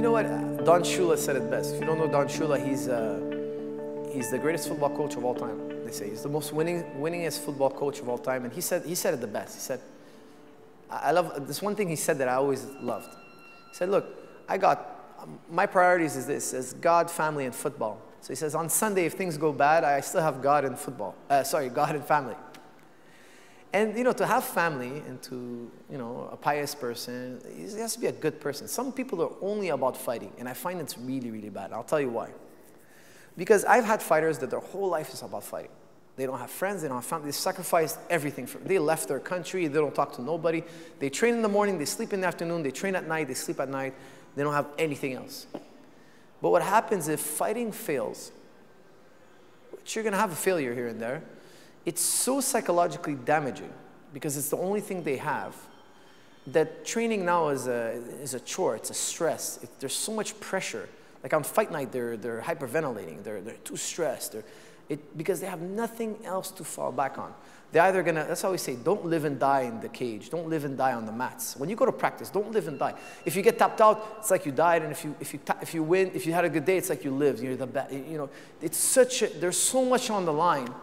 You know what? Don Shula said it best. If you don't know Don Shula, he's, uh, he's the greatest football coach of all time, they say. He's the most winning, winningest football coach of all time. And he said, he said it the best. He said, I love, this one thing he said that I always loved. He said, look, I got, my priorities is this, is God, family, and football. So he says, on Sunday, if things go bad, I still have God and football. Uh, sorry, God and family. And you know, to have family and to, you know, a pious person, he has to be a good person. Some people are only about fighting, and I find it's really, really bad. I'll tell you why. Because I've had fighters that their whole life is about fighting. They don't have friends, they don't have family, they sacrificed everything for they left their country, they don't talk to nobody. They train in the morning, they sleep in the afternoon, they train at night, they sleep at night, they don't have anything else. But what happens if fighting fails, which you're gonna have a failure here and there, it's so psychologically damaging because it's the only thing they have that training now is a, is a chore, it's a stress. It, there's so much pressure. Like on fight night, they're, they're hyperventilating, they're, they're too stressed, they're, it, because they have nothing else to fall back on. They're either gonna, that's how we say, don't live and die in the cage. Don't live and die on the mats. When you go to practice, don't live and die. If you get tapped out, it's like you died, and if you, if you, if you win, if you had a good day, it's like you lived. You're the best, you know, it's such a, there's so much on the line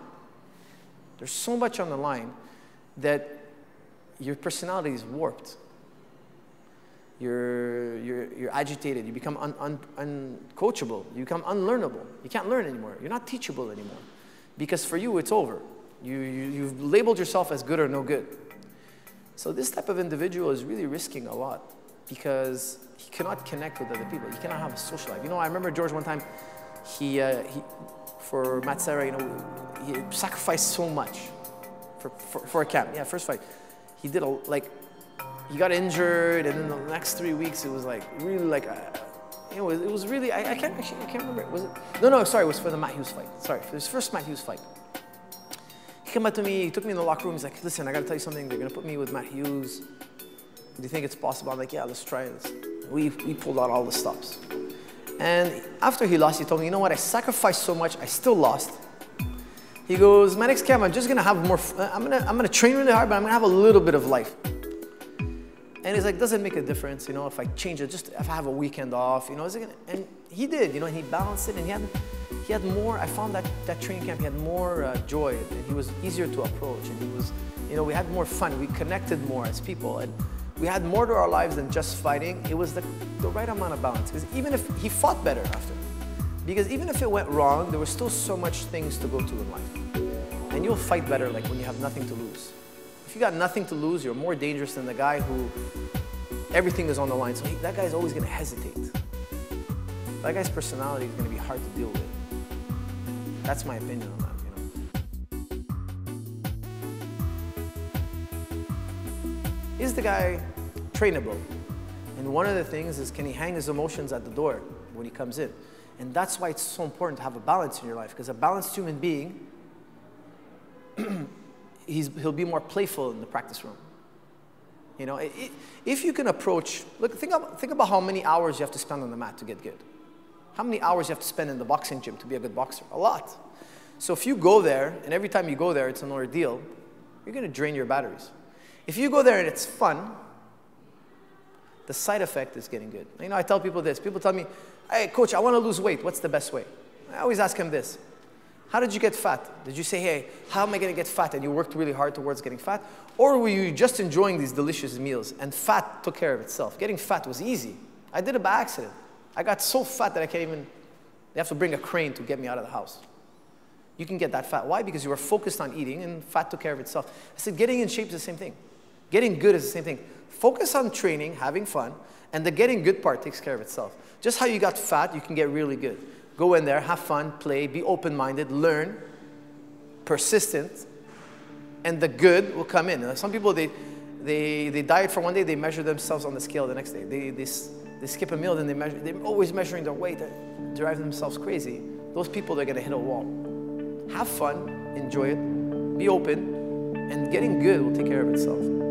there's so much on the line that your personality is warped. You're, you're, you're agitated. You become un, un, uncoachable. You become unlearnable. You can't learn anymore. You're not teachable anymore. Because for you, it's over. You, you, you've labeled yourself as good or no good. So this type of individual is really risking a lot because he cannot connect with other people. He cannot have a social life. You know, I remember George one time, he, uh, he for Matt Serra, you know, he sacrificed so much for, for, for a camp. Yeah, first fight. He did a, like, he got injured, and then the next three weeks, it was like really like, uh, you know, it was really, I, I can't actually, I can't remember. Was it? No, no, sorry, it was for the Matt Hughes fight. Sorry, for his first Matt Hughes fight. He came up to me, he took me in the locker room, he's like, listen, I gotta tell you something, they're gonna put me with Matt Hughes. Do you think it's possible? I'm like, yeah, let's try this. We, we pulled out all the stops. And after he lost, he told me, you know what, I sacrificed so much, I still lost. He goes, my next camp, I'm just gonna have more, I'm gonna, I'm gonna train really hard, but I'm gonna have a little bit of life. And he's like, doesn't make a difference, you know, if I change it, just if I have a weekend off, you know, is it gonna, and he did, you know, and he balanced it and he had, he had more, I found that, that training camp, he had more uh, joy and he was easier to approach and he was, you know, we had more fun, we connected more as people. And, we had more to our lives than just fighting. It was the, the right amount of balance. Because even if he fought better after, because even if it went wrong, there were still so much things to go to in life. And you'll fight better like when you have nothing to lose. If you got nothing to lose, you're more dangerous than the guy who everything is on the line. So he, that guy's always going to hesitate. That guy's personality is to be hard to deal with. That's my opinion on that. Is the guy trainable? And one of the things is can he hang his emotions at the door when he comes in? And that's why it's so important to have a balance in your life because a balanced human being, he'll be more playful in the practice room. You know, if you can approach, look, think about, think about how many hours you have to spend on the mat to get good. How many hours you have to spend in the boxing gym to be a good boxer? A lot. So if you go there, and every time you go there, it's an ordeal, you're going to drain your batteries. If you go there and it's fun, the side effect is getting good. You know, I tell people this. People tell me, hey, coach, I want to lose weight. What's the best way? I always ask him this. How did you get fat? Did you say, hey, how am I going to get fat? And you worked really hard towards getting fat? Or were you just enjoying these delicious meals and fat took care of itself? Getting fat was easy. I did it by accident. I got so fat that I can't even, they have to bring a crane to get me out of the house. You can get that fat. Why? Because you were focused on eating and fat took care of itself. I said, getting in shape is the same thing. Getting good is the same thing. Focus on training, having fun, and the getting good part takes care of itself. Just how you got fat, you can get really good. Go in there, have fun, play, be open minded, learn, persistent, and the good will come in. Some people, they, they, they diet for one day, they measure themselves on the scale the next day. They, they, they skip a meal, then they measure, they're always measuring their weight, that drive themselves crazy. Those people, they're gonna hit a wall. Have fun, enjoy it, be open, and getting good will take care of itself.